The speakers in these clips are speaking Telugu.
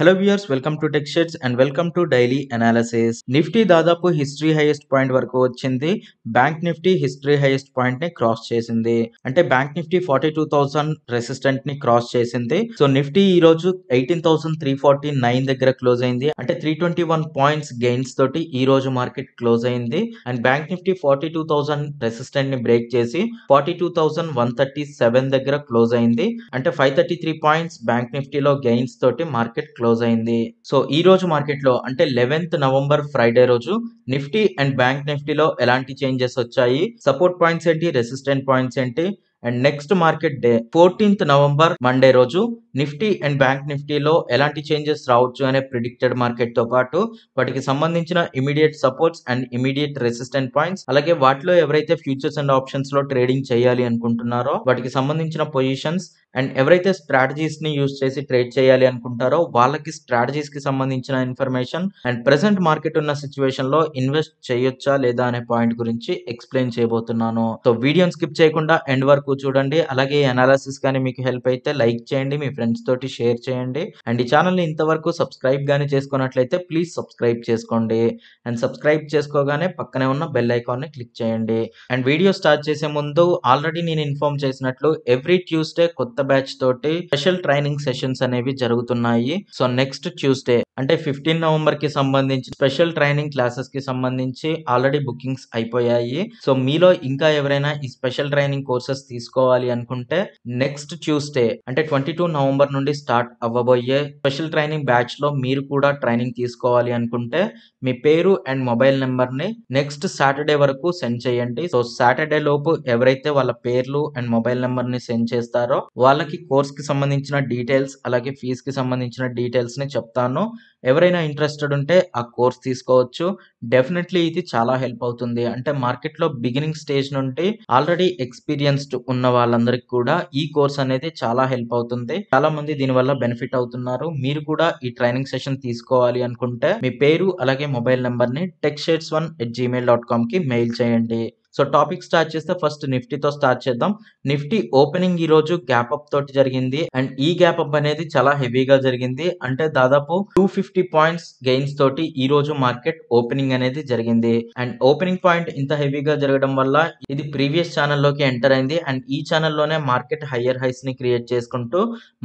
Hello viewers welcome to tech sheets and welcome to daily analysis Nifty దాదాపు హిస్టరీ హైయెస్ట్ పాయింట్ వరకు వచ్చింది. బ్యాంక్ నిఫ్టీ హిస్టరీ హైయెస్ట్ పాయింట్ని క్రాస్ చేసింది. అంటే bank Nifty forty two thousand రెసిస్టెంట్ని cross చేసింది. సో నిఫ్టీ ఈ రోజు eighteen thousand three forty nine దగ్గర క్లోజ్ అయింది. అంటే three twenty one points gains తోటి ఈ రోజు మార్కెట్ క్లోజ్ అయింది. And bank Nifty forty two thousand రెసిస్టెంట్ని break చేసి forty two thousand one thirty seven దగ్గర క్లోజ్ అయింది. అంటే five thirty three points bank నిఫ్టీలో గెయిన్స్ తోటి మార్కెట్ క్లోజ్ అయింది. సో ఈ రోజు మార్కెట్లో అంటే లెవెన్త్ నవంబర్ ఫ్రైడే రోజు నిఫ్టీ అండ్ బ్యాంక్ నిఫ్టీలో ఎలాంటి చేంజెస్ వచ్చాయి? సపోర్ట్ పాయింట్స్ ఏంటి? రెసిస్టెంట్ పాయింట్స్ ఏంటి? And next market day fourteenth November Monday రోజు నిఫ్టీ అండ్ బ్యాంక్ నిఫ్టీలో ఎలాంటి చేంజెస్ రావచ్చు అనే ప్రిడిక్టెడ్ మార్కెట్తో పాటు వాటికి సంబంధించిన immediate supports and immediate resistant points అలాగే వాటిలో ఎవరైతే ఫ్యూచర్స్ అండ్ ఆప్షన్స్లో ట్రేడింగ్ చేయాలి అనుకుంటున్నారో వాటికి సంబంధించిన పొజిషన్స్ అండ్ ఎవరైతే స్ట్రాటజీస్ని యూజ్ చేసి ట్రేడ్ చేయాలి అనుకుంటారో వాళ్ళకి స్ట్రాటజీస్కి సంబంధించిన ఇన్ఫర్మేషన్ అండ్ ప్రెసెంట్ మార్కెట్ ఉన్న సిచ్యువేషన్లో ఇన్వెస్ట్ చేయొచ్చా లేదా అనే పాయింట్ గురించి ఎక్స్ప్లెయిన్ చేయబోతున్నాను. సో వీడియోని స్కిప్ చేయకుండా ఎండ్ వరకు చూడండి. అలాగే అనాలిసిస్ కానీ మీకు హెల్ప్ అయితే లైక్ చేయండి మీ ఫ్రెండ్స్ తోటి షేర్ చేయండి. అండ్ ఈ ఛానల్ని ఇంతవరకు సబ్స్క్రైబ్ కానీ చేసుకున్నట్లయితే ప్లీజ్ సబ్స్క్రైబ్ చేసుకోండి. అండ్ సబ్స్క్రైబ్ చేసుకోగానే పక్కనే ఉన్న బెల్ ఐకాన్ని క్లిక్ చేయండి. అండ్ వీడియో స్టార్ట్ చేసే ముందు ఆల్రెడీ నేను ఇన్ఫార్మ్ చేసినట్లు ఎవ్రీ ట్యూస్డే కొత్త బ్యాచ్ తోటి స్పెషల్ ట్రైనింగ్ సెషన్స్ అనేవి జరుగుతున్నాయి. సో నెక్స్ట్ ట్యూస్డే అంటే ఫిఫ్టీన్ నవంబర్కి సంబంధించి స్పెషల్ ట్రైనింగ్ క్లాసెస్కి సంబంధించి ఆల్రెడీ బుకింగ్స్ అయిపోయాయి. సో మీలో ఇంకా ఎవరైనా ఈ స్పెషల్ ట్రైనింగ్ కోర్సెస్ తీసుకోవాలి అనుకుంటే నెక్స్ట్ ట్యూస్డే అంటే ట్వంటీ టూ నవంబర్ నుండి స్టార్ట్ అవ్వబోయే స్పెషల్ ట్రైనింగ్ బ్యాచ్లో మీరు కూడా ట్రైనింగ్ తీసుకోవాలి అనుకుంటే మీ పేరు అండ్ మొబైల్ నెంబర్ని నెక్స్ట్ సాటర్డే వరకు సెండ్ చేయండి. సో సాటర్డే లోపు ఎవరైతే వాళ్ళ పేర్లు అండ్ మొబైల్ నెంబర్ని సెండ్ చేస్తారో వాళ్ళకి కోర్స్కి సంబంధించిన డీటెయిల్స్ అలాగే ఫీజ్కి సంబంధించిన డీటెయిల్స్ని చెప్తాను. ఎవరైనా ఇంట్రెస్టెడ్ ఉంటే ఆ కోర్స్ తీసుకోవచ్చు. డెఫినెట్లీ ఇది చాలా హెల్ప్ అవుతుంది. అంటే మార్కెట్లో బిగినింగ్ స్టేజ్ నుండి ఆల్రెడీ ఎక్స్పీరియన్స్డ్ ఉన్న వాళ్ళందరికీ కూడా ఈ కోర్స్ అనేది చాలా హెల్ప్ అవుతుంది. చాలా మంది దీని వల్ల బెనిఫిట్ అవుతున్నారు. మీరు కూడా ఈ ట్రైనింగ్ సెషన్ తీసుకోవాలి అనుకుంటే మీ పేరు అలాగే మొబైల్ నెంబర్ని tech sheets one at Gmail dot కామ్కి mail చేయండి. సో టాపిక్ స్టార్ట్ చేస్తే ఫస్ట్ నిఫ్టీతో స్టార్ట్ చేద్దాం. నిఫ్టీ ఓపెనింగ్ ఈ రోజు గ్యాప్ అప్ తోటి జరిగింది. అండ్ ఈ గ్యాప్ అప్ అనేది చాలా హెవీగా జరిగింది. అంటే దాదాపు టూ ఫిఫ్టీ పాయింట్స్ గెయిన్స్ తోటి ఈ రోజు మార్కెట్ ఓపెనింగ్ అనేది జరిగింది. అండ్ ఓపెనింగ్ పాయింట్ ఇంత హెవీగా జరగడం వల్ల ఇది ప్రీవియస్ ఛానల్లోకి ఎంటర్ అయింది. అండ్ ఈ ఛానల్లోనే మార్కెట్ హయ్యర్ హైస్ని క్రియేట్ చేసుకుంటూ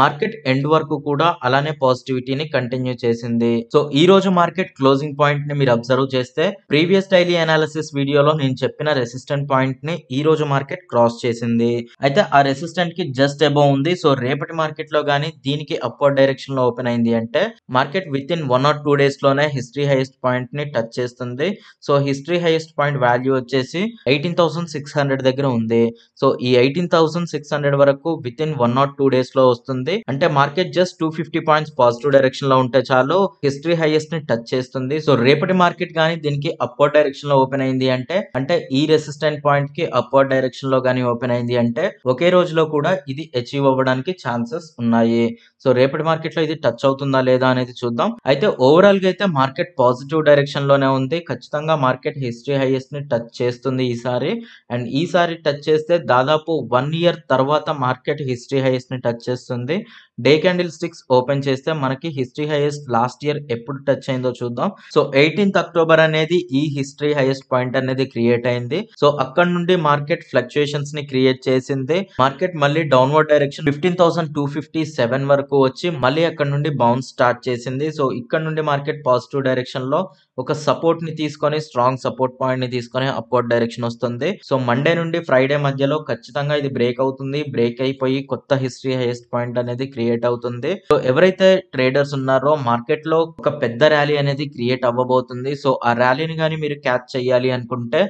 మార్కెట్ ఎండ్ వరకు కూడా అలానే పాజిటివిటీని కంటిన్యూ చేసింది. సో ఈ రోజు మార్కెట్ క్లోజింగ్ పాయింట్ని మీరు అబ్జర్వ్ చేస్తే ప్రీవియస్ డైలీ అనాలిసిస్ వీడియోలో నేను చెప్పిన రెసిస్టెంట్ పాయింట్ని ఈ రోజు మార్కెట్ క్రాస్ చేసింది. అయితే ఆ రెసిస్టెంట్కి జస్ట్ అబౌవ్ ఉంది. సో రేపటి మార్కెట్లో గానీ దీనికి అప్వర్డ్ డైరెక్షన్లో ఓపెన్ అయింది అంటే market within one or two డేస్లోనే హిస్టరీ హైయెస్ట్ పాయింట్ని టచ్ చేస్తుంది. So history highest point value వచ్చేసి ఎయిటీన్ థౌసండ్ సిక్స్ హండ్రెడ్ దగ్గర ఉంది. సో ఈ ఎయిటీన్ థౌసండ్ సిక్స్ హండ్రెడ్ వరకు within one or two డేస్లో వస్తుంది. అంటే market just two fifty points positive డైరెక్షన్లో ఉంటే చాలు హిస్టరీ హైయెస్ట్ని టచ్ చేస్తుంది. సో రేపటి మార్కెట్ గానీ దీనికి అప్వర్డ్ డైరెక్షన్లో ఓపెన్ అయింది అంటే అంటే ఈ రెసిస్టెంట్ పాయింట్కి అప్వర్డ్ డైరెక్షన్లో గానీ ఓపెన్ అయింది అంటే ఒకే రోజులో కూడా ఇది అచీవ్ అవ్వడానికి ఛాన్సెస్ ఉన్నాయి. సో రేపటి మార్కెట్లో ఇది టచ్ అవుతుందా లేదా అనేది చూద్దాం. అయితే ఓవరాల్గా అయితే మార్కెట్ పాజిటివ్ డైరెక్షన్లోనే ఉంది. ఖచ్చితంగా మార్కెట్ హిస్టరీ హైయెస్ట్ని టచ్ చేస్తుంది ఈసారి. అండ్ ఈసారి టచ్ చేస్తే దాదాపు వన్ ఇయర్ తర్వాత మార్కెట్ హిస్టరీ హైయెస్ట్ని టచ్ చేస్తుంది. డే క్యాండిల్ స్టిక్స్ ఓపెన్ చేస్తే మనకి హిస్టరీ హైయెస్ట్ లాస్ట్ ఇయర్ ఎప్పుడు టచ్ అయిందో చూద్దాం. సో ఎయిటీన్త్ అక్టోబర్ అనేది ఈ హిస్టరీ హైయెస్ట్ పాయింట్ అనేది క్రియేట్ అయింది. సో అక్కడ నుండి మార్కెట్ ఫ్లక్చుయేషన్స్ని క్రియేట్ చేసింది. మార్కెట్ మళ్ళీ downward direction fifteen thousand two fifty seven వరకు వచ్చి మళ్ళీ అక్కడ నుండి బౌన్స్ స్టార్ట్ చేసింది. సో ఇక్కడ నుండి మార్కెట్ పాజిటివ్ డైరెక్షన్లో ఒక సపోర్ట్ని తీసుకొని స్ట్రాంగ్ సపోర్ట్ పాయింట్ని తీసుకొని అప్వర్డ్ డైరెక్షన్ వస్తుంది. సో మండే నుండి ఫ్రైడే మధ్యలో ఖచ్చితంగా ఇది బ్రేక్ అవుతుంది. బ్రేక్ అయిపోయి కొత్త హిస్టరీ హైయెస్ట్ పాయింట్ అనేది క్రియేట్ అవుతుంది. సో ఎవరైతే ట్రేడర్స్ ఉన్నారో మార్కెట్లో ఒక పెద్ద ర్యాలీ అనేది క్రియేట్ అవ్వబోతుంది. సో ఆ ర్యాలీని కానీ మీరు క్యాచ్ చేయాలి అనుకుంటే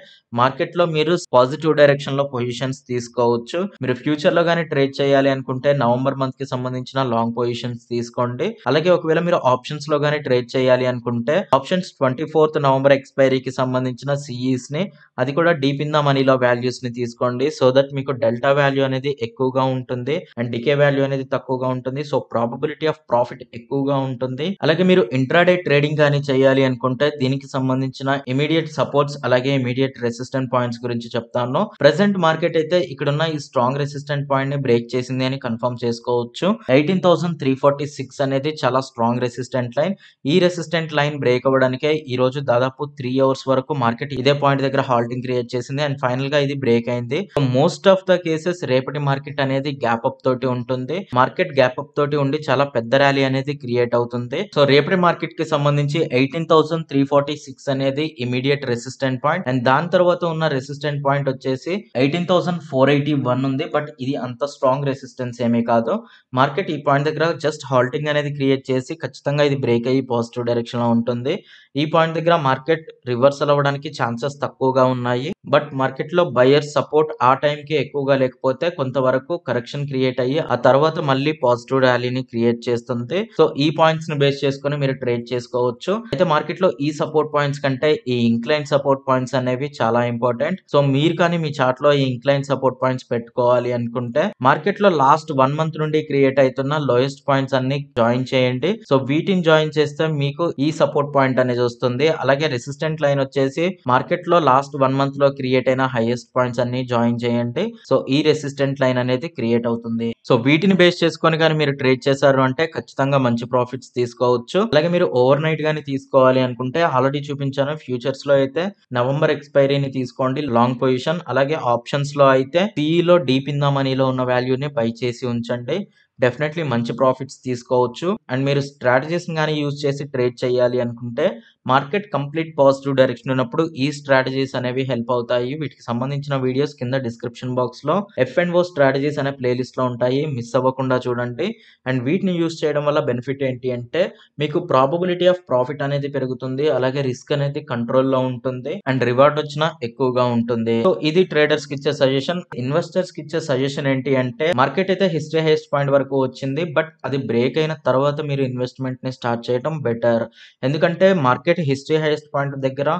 మార్కెట్ లో మీరు పాజిటివ్ డైరెక్షన్లో పొజిషన్స్ తీసుకోవచ్చు. మీరు ఫ్యూచర్లో కానీ ట్రేడ్ చేయాలి అనుకుంటే నవంబర్ మంత్కి సంబంధించిన లాంగ్ పొజిషన్స్ తీసుకోండి. అలాగే ఒకవేళ మీరు ఆప్షన్స్లో కానీ ట్రేడ్ చేయాలి అనుకుంటే ఆప్షన్స్ ట్వంటీ ఫోర్త్ నవంబర్ ఎక్స్పైరీకి సంబంధించిన సిఈస్ని అది కూడా డీప్ ఇన్ ద మనీలో వాల్యూస్ని తీసుకోండి. సో దట్ మీకు డెల్టా వాల్యూ అనేది ఎక్కువగా ఉంటుంది అండ్ డికే వాల్యూ అనేది తక్కువగా ఉంటుంది. సో ప్రాబబిలిటీ ఆఫ్ ప్రాఫిట్ ఎక్కువగా ఉంటుంది. అలాగే మీరు ఇంట్రాడే ట్రేడింగ్ కానీ చేయాలి అనుకుంటే దీనికి సంబంధించిన ఇమీడియట్ సపోర్ట్స్ అలాగే ఇమీడియట్ రెసిస్టెంట్ పాయింట్ పాయింట్స్ గురించి చెప్తాను. ప్రెసెంట్ మార్కెట్ అయితే ఇక్కడ ఉన్న ఈ స్ట్రాంగ్ రెసిస్టెంట్ పాయింట్ని బ్రేక్ చేసింది అని కన్ఫర్మ్ చేసుకోవచ్చు. Eighteen thousand three forty six అనేది చాలా స్ట్రాంగ్ రెసిస్టెంట్ లైన్ ఈ రెసిస్టెంట్ లైన్ బ్రేక్ అవ్వడానికే ఈ రోజు దాదాపు త్రీ అవర్స్ వరకు మార్కెట్ ఇదే పాయింట్ దగ్గర హాల్టింగ్ క్రియేట్ చేసింది అండ్ ఫైనల్గా ఇది బ్రేక్ అయింది. మోస్ట్ ఆఫ్ ద కేసెస్ రేపటి మార్కెట్ అనేది గ్యాప్ అప్ తోటి ఉంటుంది. మార్కెట్ గ్యాప్ అప్ తోటి ఉండి చాలా పెద్ద ర్యాలీ అనేది క్రియేట్ అవుతుంది. సో రేపటి మార్కెట్కి సంబంధించి eighteen thousand three forty six అనేది ఇమీడియట్ రెసిస్టెంట్ పాయింట్ అండ్ దాని తర్వాత ఉన్న రెసిస్టెంట్ పాయింట్ వచ్చేసి eighteen thousand four eighty one ఉంది. బట్ ఇది అంత స్ట్రాంగ్ రెసిస్టెన్స్ ఏమీ కాదు. మార్కెట్ ఈ పాయింట్ దగ్గర జస్ట్ హాల్టింగ్ అనేది క్రియేట్ చేసి ఖచ్చితంగా ఇది బ్రేక్ అయ్యి పాజిటివ్ డైరెక్షన్లో ఉంటుంది. ఈ పాయింట్ దగ్గర మార్కెట్ రివర్సల్ అవ్వడానికి ఛాన్సెస్ తక్కువగా ఉన్నాయి. బట్ మార్కెట్లో బయర్ సపోర్ట్ ఆ టైం కి ఎక్కువగా లేకపోతే కొంతవరకు కరెక్షన్ క్రియేట్ అయ్యి ఆ తర్వాత మళ్ళీ పాజిటివ్ ర్యాలీని క్రియేట్ చేస్తుంది. సో ఈ పాయింట్స్ని బేస్ చేసుకుని మీరు ట్రేడ్ చేసుకోవచ్చు. అయితే మార్కెట్లో ఈ సపోర్ట్ పాయింట్స్ కంటే ఈ ఇంక్లైన్ సపోర్ట్ పాయింట్స్ అనేవి చాలా ఇంపార్టెంట్ సో మీరు కానీ మీ చార్ట్లో ఈ ఇంక్లైన్ సపోర్ట్ పాయింట్స్ పెట్టుకోవాలి అనుకుంటే మార్కెట్లో లాస్ట్ వన్ మంత్ నుండి క్రియేట్ అవుతున్న లోయెస్ట్ పాయింట్స్ అన్ని జాయిన్ చేయండి. సో వీటిని జాయిన్ చేస్తే మీకు ఈ సపోర్ట్ పాయింట్ అనేది వస్తుంది. అలాగే రెసిస్టెంట్ లైన్ వచ్చేసి మార్కెట్లో లాస్ట్ వన్ మంత్లో క్రియేట్ అయిన హైయెస్ట్ పాయింట్స్ అన్ని జాయిన్ చేయండి. సో ఈ రెసిస్టెంట్ లైన్ అనేది క్రియేట్ అవుతుంది. సో వీటిని బేస్ చేసుకొని కానీ మీరు ట్రేడ్ చేశారు అంటే ఖచ్చితంగా మంచి ప్రాఫిట్స్ తీసుకోవచ్చు. అలాగే మీరు ఓవర్ నైట్ గానీ తీసుకోవాలి అనుకుంటే ఆల్రెడీ చూపించాను ఫ్యూచర్స్లో అయితే నవంబర్ ఎక్స్పైరీని తీసుకోండి. లాంగ్ పొజిషన్ అలాగే ఆప్షన్స్లో అయితే సిఈలో డీప్ ఇన్ ద మనీలో ఉన్న వాల్యూని బై చేసి ఉంచండి. డెఫినెట్లీ మంచి ప్రాఫిట్స్ తీసుకోవచ్చు. అండ్ మీరు స్ట్రాటజీస్ కానీ యూజ్ చేసి ట్రేడ్ చేయాలి అనుకుంటే మార్కెట్ కంప్లీట్ పాజిటివ్ డైరెక్షన్ ఉన్నప్పుడు ఈ స్ట్రాటజీస్ అనేవి హెల్ప్ అవుతాయి. వీటికి సంబంధించిన వీడియోస్ కింద డిస్క్రిప్షన్ బాక్స్లో ఎఫ్ అండ్ ఓ స్ట్రాటజీస్ అనే ప్లేలిస్ట్లో ఉంటాయి. మిస్ అవ్వకుండా చూడండి. అండ్ వీటిని యూస్ చేయడం వల్ల బెనిఫిట్ ఏంటి అంటే మీకు ప్రాబబిలిటీ ఆఫ్ ప్రాఫిట్ అనేది పెరుగుతుంది. అలాగే రిస్క్ అనేది కంట్రోల్లో ఉంటుంది. అండ్ రివార్డ్ వచ్చినా ఎక్కువగా ఉంటుంది. సో ఇది ట్రేడర్స్కి ఇచ్చే సజెషన్ ఇన్వెస్టర్స్కి ఇచ్చే సజెషన్ ఏంటి అంటే మార్కెట్ అయితే హిస్టరీ హైస్ట్ పాయింట్ వరకు వచ్చింది. బట్ అది బ్రేక్ అయిన తర్వాత మీరు ఇన్వెస్ట్మెంట్ని స్టార్ట్ చేయడం బెటర్ ఎందుకంటే మార్కెట్ హిస్టరీ హైయెస్ట్ పాయింట్ దగ్గర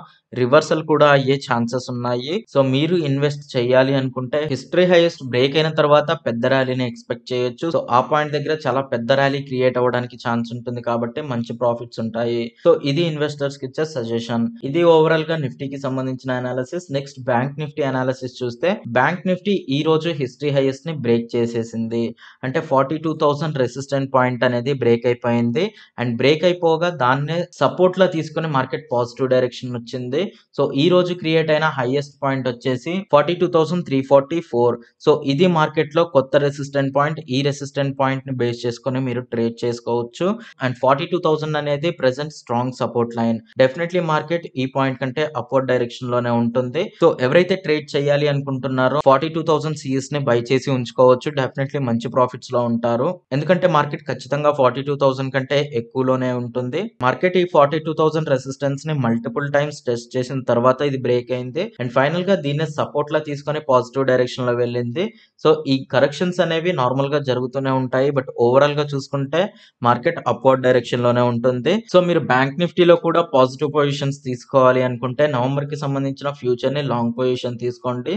రివర్సల్ కూడా అయ్యే ఛాన్సెస్ ఉన్నాయి. సో మీరు ఇన్వెస్ట్ చేయాలి అనుకుంటే హిస్టరీ హైయెస్ట్ బ్రేక్ అయిన తర్వాత పెద్ద ర్యాలీని ఎక్స్పెక్ట్ చేయొచ్చు. సో ఆ పాయింట్ దగ్గర చాలా పెద్ద ర్యాలీ క్రియేట్ అవ్వడానికి ఛాన్స్ ఉంటుంది కాబట్టి మంచి ప్రాఫిట్స్ ఉంటాయి. సో ఇది ఇన్వెస్టర్స్కి ఇచ్చే సజెషన్. ఇది ఓవరాల్గా నిఫ్టీకి సంబంధించిన analysis next bank Nifty analysis చూస్తే బ్యాంక్ నిఫ్టీ ఈ రోజు హిస్టరీ హైయెస్ట్ని బ్రేక్ చేసేసింది. అంటే forty two thousand resistant point అనేది బ్రేక్ అయిపోయింది. అండ్ బ్రేక్ అయిపోగా దాన్నే సపోర్ట్లో తీసుకుని మార్కెట్ పాజిటివ్ డైరెక్షన్ వచ్చింది. సో ఈ రోజు క్రియేట్ అయిన హైయెస్ట్ పాయింట్ వచ్చేసి forty two thousand three forty four. So ఇది మార్కెట్లో కొత్త రెసిస్టెంట్ పాయింట్ ఈ రెసిస్టెంట్ పాయింట్ని బేస్ చేసుకుని మీరు ట్రేడ్ చేసుకోవచ్చు. అండ్ ఫార్టీ టూ థౌసండ్ అనేది present strong support line. Definitely market ఈ పాయింట్ కంటే అప్వర్డ్ డైరెక్షన్లోనే ఉంటుంది. సో ఎవరైతే ట్రేడ్ చేయాలి అనుకుంటున్నారో ఫార్టీ టూ థౌసండ్ సిఎస్ని బై చేసి ఉంచుకోవచ్చు. డెఫినెట్లీ మంచి ప్రాఫిట్స్లో ఉంటారు. ఎందుకంటే మార్కెట్ ఖచ్చితంగా ఫార్టీ టూ థౌసండ్ కంటే ఎక్కువలోనే ఉంటుంది. మార్కెట్ ఈ ఫార్టీ టూ థౌసండ్ రెసిస్టెన్స్ని మల్టిపుల్ టైమ్స్ టెస్ట్ చేసిన తర్వాత ఇది బ్రేక్ అయింది. అండ్ ఫైనల్గా దీన్ని సపోర్ట్ లా తీసుకొని పాజిటివ్ డైరెక్షన్లో వెళ్ళింది. సో ఈ కరెక్షన్స్ అనేవి నార్మల్గా జరుగుతూనే ఉంటాయి. బట్ ఓవరాల్గా చూసుకుంటే మార్కెట్ అప్వర్డ్ డైరెక్షన్లోనే ఉంటుంది. సో మీరు బ్యాంక్ నిఫ్టీలో కూడా పాజిటివ్ పొజిషన్స్ తీసుకోవాలి అనుకుంటే నవంబర్కి సంబంధించిన ఫ్యూచర్ని లాంగ్ పొజిషన్ తీసుకోండి.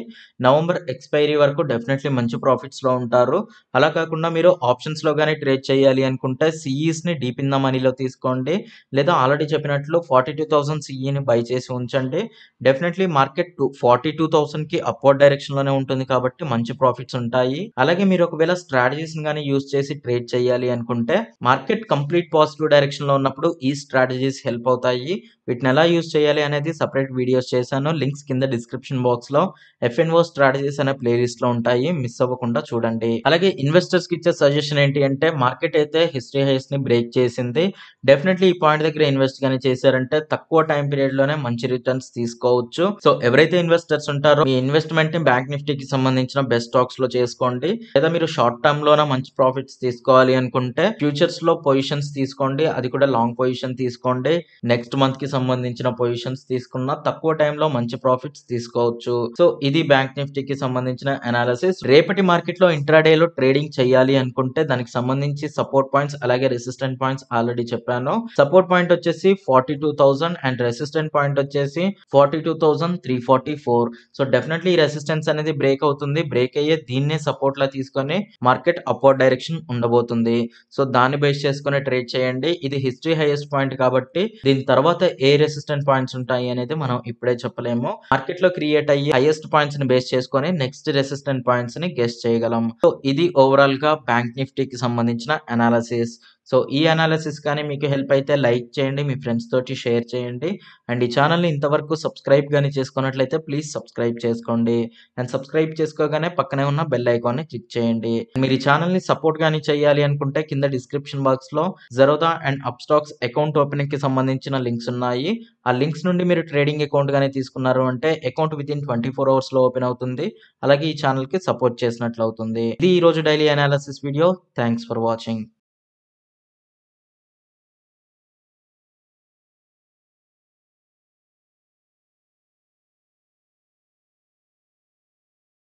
నవంబర్ ఎక్స్పైరీ వరకు డెఫినెట్లీ మంచి ప్రాఫిట్స్లో ఉంటారు. అలా కాకుండా మీరు ఆప్షన్స్లో గానీ ట్రేడ్ చేయాలి అనుకుంటే సిఈస్ని డీప్ ఇన్ ద మనీలో తీసుకోండి. లేదా ఆల్రెడీ చెప్పినట్లు ఫార్టీ టూ థౌసండ్ సిఈని బై చేసి ఉంచండి. Definitely market two forty two థౌసండ్కి upward డైరెక్షన్లోనే ఉంటుంది కాబట్టి మంచి ప్రాఫిట్స్ ఉంటాయి. అలాగే మీరు ఒకవేళ స్ట్రాటజీస్ గానీ యూజ్ చేసి ట్రేడ్ చేయాలి అనుకుంటే మార్కెట్ కంప్లీట్ పాజిటివ్ డైరెక్షన్లో ఉన్నప్పుడు ఈ స్ట్రాటజీస్ హెల్ప్ అవుతాయి. వీటిని ఎలా యూజ్ చేయాలి అనేది సపరేట్ వీడియోస్ చేశాను. లింక్స్ కింద డిస్క్రిప్షన్ బాక్స్లో ఎఫ్ఎన్ఓ స్ట్రాటజీస్ అనే ప్లేలిస్ట్లో ఉంటాయి. మిస్ అవ్వకుండా చూడండి. అలాగే ఇన్వెస్టర్స్కి ఇచ్చే సజెషన్ ఏంటి అంటే మార్కెట్ అయితే హిస్టరీ హైస్ని బ్రేక్ చేసింది. డెఫినెట్లీ ఈ పాయింట్ దగ్గర ఇన్వెస్ట్ కానీ చేశారంటే తక్కువ టైం పీరియడ్లోనే మంచి రిటర్న్స్ తీసుకోవచ్చు. సో ఎవరైతే ఇన్వెస్టర్స్ ఉంటారో మీ ఇన్వెస్ట్మెంట్ని బ్యాంక్ నిఫ్టీకి సంబంధించిన బెస్ట్ స్టాక్స్లో చేసుకోండి. లేదా మీరు షార్ట్ టర్మ్లోనే మంచి ప్రాఫిట్స్ తీసుకోవాలి అనుకుంటే ఫ్యూచర్స్లో పొజిషన్స్ తీసుకోండి. అది కూడా లాంగ్ పొజిషన్ తీసుకోండి. నెక్స్ట్ మంత్కి సంబంధించిన పొజిషన్స్ తీసుకున్న తక్కువ టైంలో మంచి ప్రాఫిట్స్ తీసుకోవచ్చు. సో ఇది బ్యాంక్ నిఫ్టీకి సంబంధించిన అనాలిసిస్ రేపటి మార్కెట్లో ఇంట్రాడే లో ట్రేడింగ్ చేయాలి అనుకుంటే దానికి సంబంధించి సపోర్ట్ పాయింట్స్ అలాగే రెసిస్టెంట్ పాయింట్స్ ఆల్రెడీ చెప్పాను. సపోర్ట్ పాయింట్ వచ్చేసి forty two thousand and resistant point వచ్చేసి forty two thousand three forty four so definitely ఈ రెసిస్టెన్స్ అనేది బ్రేక్ అవుతుంది. బ్రేక్ అయ్యే దీన్నే సపోర్ట్ లా తీసుకొని మార్కెట్ అప్వర్డ్ డైరెక్షన్ ఉండబోతుంది. సో దాన్ని బేస్ చేసుకుని ట్రేడ్ చేయండి. ఇది హిస్టరీ హైయెస్ట్ పాయింట్ కాబట్టి దీని తర్వాత ఏ రెసిస్టెంట్ పాయింట్స్ ఉంటాయి అనేది మనం ఇప్పుడే చెప్పలేము. మార్కెట్లో క్రియేట్ అయ్యే హైయెస్ట్ పాయింట్స్ని బేస్ చేసుకొని నెక్స్ట్ రెసిస్టెంట్ పాయింట్స్ని గెస్ట్ చేయగలం. సో ఇది ఓవరాల్గా బ్యాంక్ నిఫ్టీకి సంబంధించిన అనాలసిస్ సో ఈ అనాలిసిస్ కానీ మీకు హెల్ప్ అయితే లైక్ చేయండి మీ ఫ్రెండ్స్ తోటి షేర్ చేయండి. అండ్ ఈ ఛానల్ని ఇంతవరకు సబ్స్క్రైబ్ కానీ చేసుకున్నట్లయితే ప్లీజ్ సబ్స్క్రైబ్ చేసుకోండి. అండ్ సబ్స్క్రైబ్ చేసుకోగానే పక్కనే ఉన్న బెల్ ఐకాన్ని క్లిక్ చేయండి. మీరు ఈ ఛానల్ని సపోర్ట్ కానీ చేయాలి అనుకుంటే కింద డిస్క్రిప్షన్ బాక్స్లో జెరోదా అండ్ అప్స్టాక్స్ అకౌంట్ ఓపెనింగ్కి సంబంధించిన లింక్స్ ఉన్నాయి. ఆ లింక్స్ నుండి మీరు ట్రేడింగ్ అకౌంట్ కానీ తీసుకున్నారు అంటే account within twenty four అవర్స్లో ఓపెన్ అవుతుంది. అలాగే ఈ ఛానల్కి సపోర్ట్ చేసినట్లు అవుతుంది. ఇది ఈ రోజు daily analysis video thanks for watching